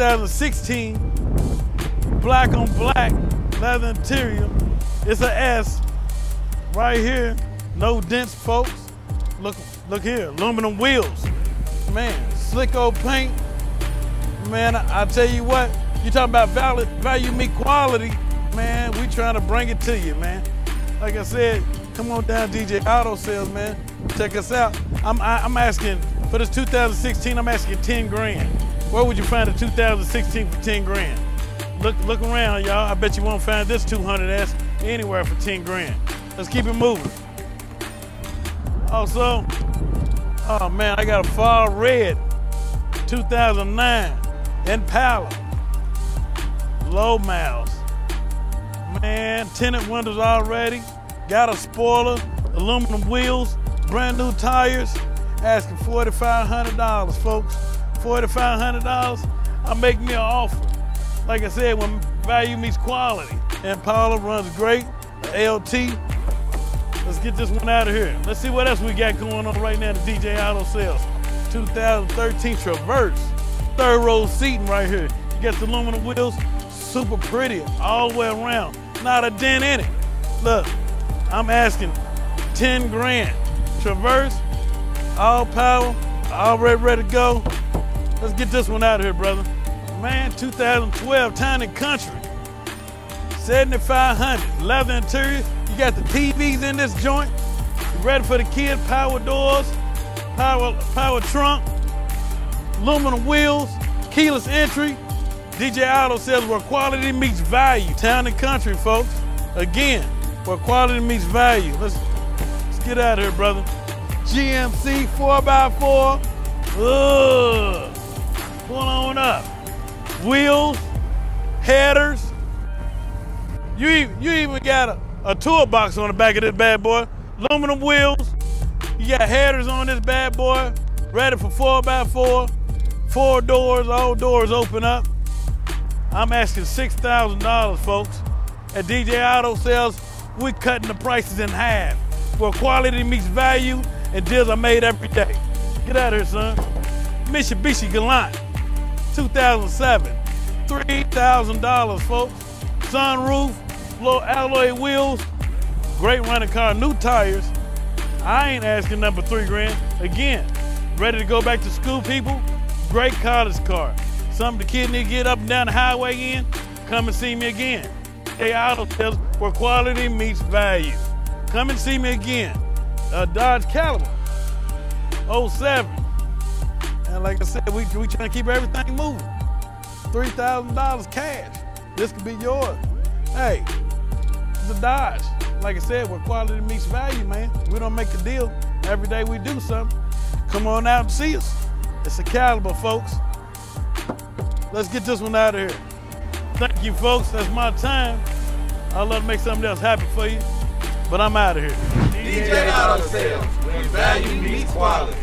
2016 black on black leather interior. It's a S right here. No dents, folks. Look, look here, aluminum wheels. Man, slick old paint. Man, I, I tell you what, you talking about value, value meet quality, man, we trying to bring it to you, man. Like I said, come on down DJ Auto Sales, man. Check us out. I'm, I, I'm asking, for this 2016, I'm asking 10 grand. Where would you find a 2016 for 10 grand? Look, look around, y'all. I bet you won't find this 200S anywhere for 10 grand. Let's keep it moving. Also, oh man, I got a fall red 2009 Impala. Low miles. Man, tinted windows already. Got a spoiler, aluminum wheels, brand new tires. Asking $4,500, folks. $4,500. I'll make me an offer. Like I said, when value meets quality. Impala runs great. LT. Let's get this one out of here. Let's see what else we got going on right now at DJ Auto Sales. 2013 Traverse. Third row seating right here. You got the aluminum wheels, super pretty all the way around. Not a dent in it. Look, I'm asking 10 grand. Traverse, all power, already ready to go. Let's get this one out of here, brother. Man, 2012 Town and Country. 7500 leather interior. You got the TVs in this joint. You ready for the kids? Power doors, power power trunk, aluminum wheels, keyless entry. DJ Auto says where quality meets value. Town and country, folks. Again, where quality meets value. Let's let's get out of here, brother. GMC 4x4. Ugh. Pull on up. Wheels, headers. You, you even got a, a toolbox on the back of this bad boy. Aluminum wheels. You got headers on this bad boy. Ready for 4x4. Four doors, all doors open up. I'm asking $6,000, folks. At DJ Auto Sales, we're cutting the prices in half. Where quality meets value and deals are made every day. Get out of here, son. Mitsubishi Galant, 2007. $3,000, folks. Sunroof, low alloy wheels, great running car, new tires. I ain't asking number three grand. Again, ready to go back to school, people? Great college car. Something the kid need to get up and down the highway in? Come and see me again. Hey, Auto Sales, where quality meets value. Come and see me again. Uh, Dodge Caliber, 07. And like I said, we, we trying to keep everything moving. $3,000 cash. This could be yours. Hey, it's a Dodge. Like I said, where quality meets value, man. We don't make a deal. Every day we do something. Come on out and see us. It's a caliber, folks. Let's get this one out of here. Thank you, folks. That's my time. I'd love to make something else happen for you, but I'm out of here. DJ Auto Sales, where value meets quality.